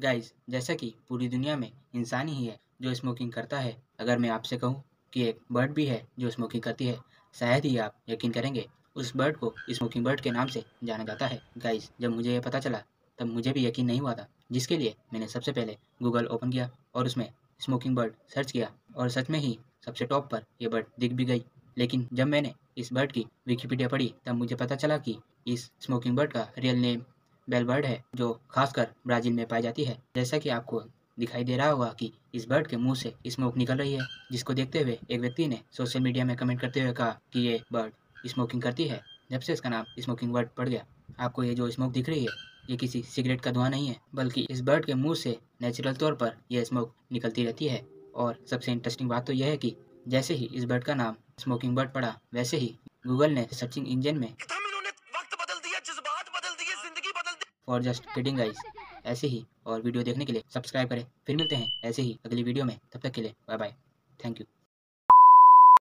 Guys जैसा कि पूरी दुनिया में इंसान ही है जो स्मोकिंग करता है, अगर मैं आपसे कहूँ कि एक बर्ड भी है जो स्मोकिंग करती है, शायद ही आप यकीन करेंगे, उस बर्ड को स्मोकिंग बर्ड के नाम से जाना जाता है। गाइस जब मुझे यह पता चला, तब मुझे भी यकीन नहीं हुआ था, जिसके लिए मैंने सबसे पहले गूगल ओपन किया और उसमें स्मोकिंग बर्ड सर्च किया और सच में ही सबसे टॉप पर यह बर्ड दिख भी गई। लेकिन जब मैंने इस बर्ड की विकीपीडिया पढ़ी, तब मुझे पता चला कि इस स्मोकिंग बर्ड का रियल नेम बेल बर्ड है, जो खासकर ब्राज़ील में पाई जाती है। जैसा कि आपको दिखाई दे रहा होगा कि इस बर्ड के मुँह से स्मोक निकल रही है, जिसको देखते हुए एक व्यक्ति ने सोशल मीडिया में कमेंट करते हुए कहा कि ये बर्ड स्मोकिंग करती है, जब से इसका नाम स्मोकिंग बर्ड पड़ गया। आपको ये जो स्मोक दिख रही है, ये किसी सिगरेट का धुआँ नहीं है, बल्कि इस बर्ड के मुँह से नेचुरल तौर पर यह स्मोक निकलती रहती है। और सबसे इंटरेस्टिंग बात तो यह है कि जैसे ही इस बर्ड का नाम स्मोकिंग बर्ड पड़ा, वैसे ही गूगल ने सर्चिंग इंजन में फॉर जस्ट किडिंग गाइस ऐसे ही, और वीडियो देखने के लिए सब्सक्राइब करें। फिर मिलते हैं ऐसे ही अगली वीडियो में। तब तक के लिए बाय बाय थैंक यू